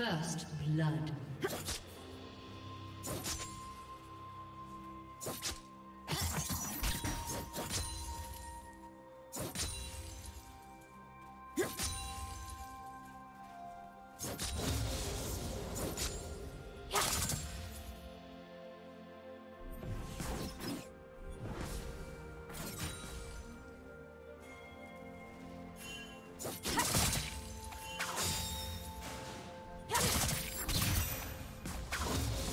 First blood.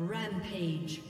Rampage.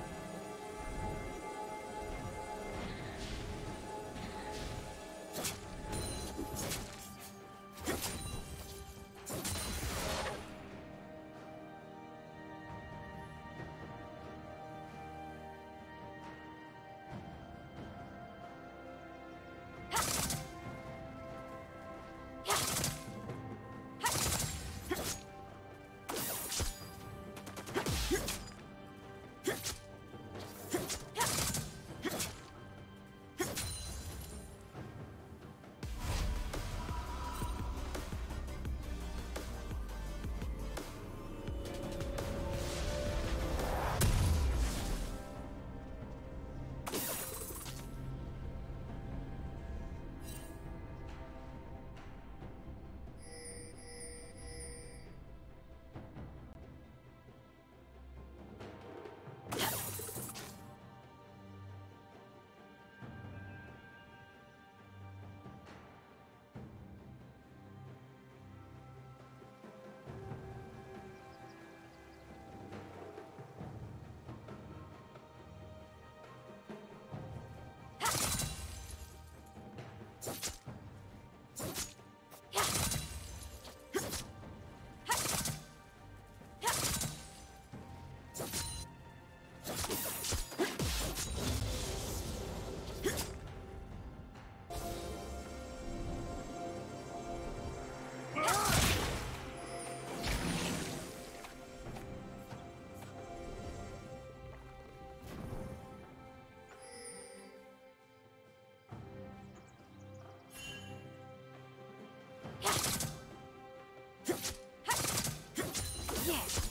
Killing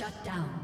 Shut down.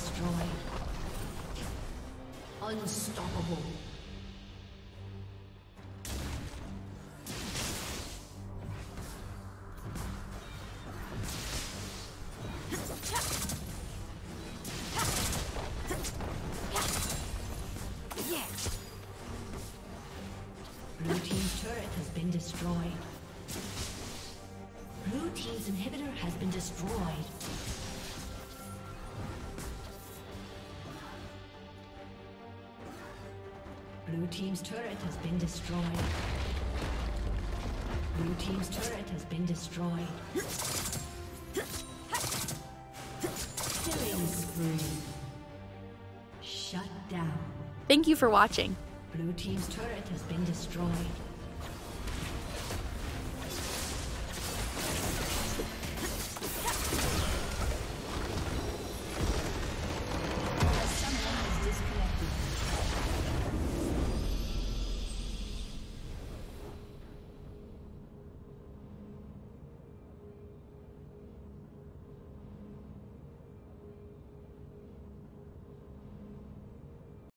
destroyed. Unstoppable. Turret has been destroyed. Blue team's turret has been destroyed. Killing spree. Shut down. Thank you for watching. Blue team's turret has been destroyed.